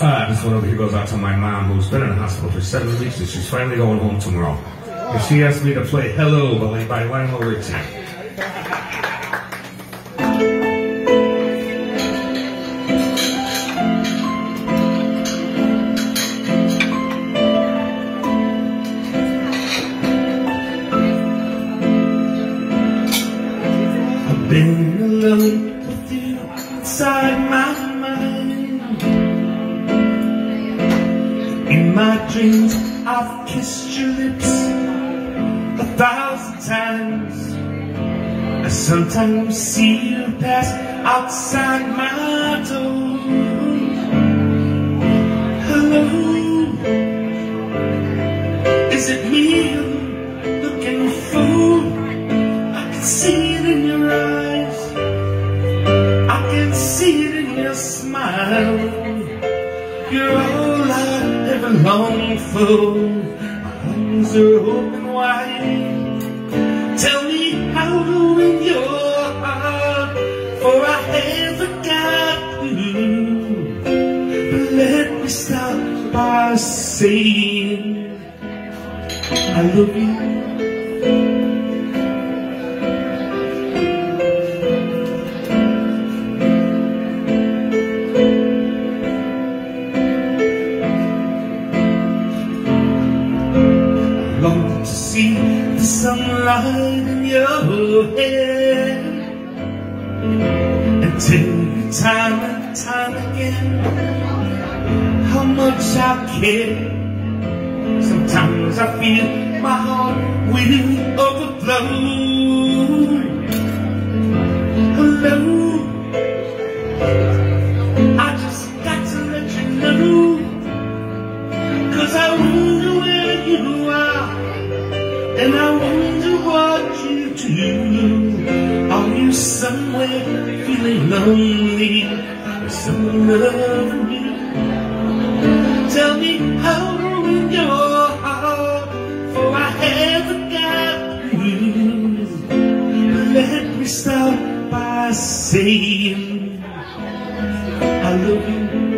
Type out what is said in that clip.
Uh, this one over here goes out to my mom, who's been in the hospital for seven weeks, and she's finally going home tomorrow. And she asked me to play Hello by Lionel Richie. I've been alone with you inside my My dreams, I've kissed your lips a thousand times. I sometimes see you pass outside my door. Hello, is it me you're looking for? I can see it in your eyes. I can see it in your smile. You're all I ever longed for. My arms are open wide. Tell me how to win your heart, for I haven't got you. Let me start by saying I love you. Sunlight in your hair and tell time and time again how much I care. Sometimes I feel my heart will overflow. Hello, I just got to let you know. Cause I wonder where you are And I away feeling lonely There's someone loving you. Tell me how in your heart, for I haven't got blues. Let me start by saying I love you.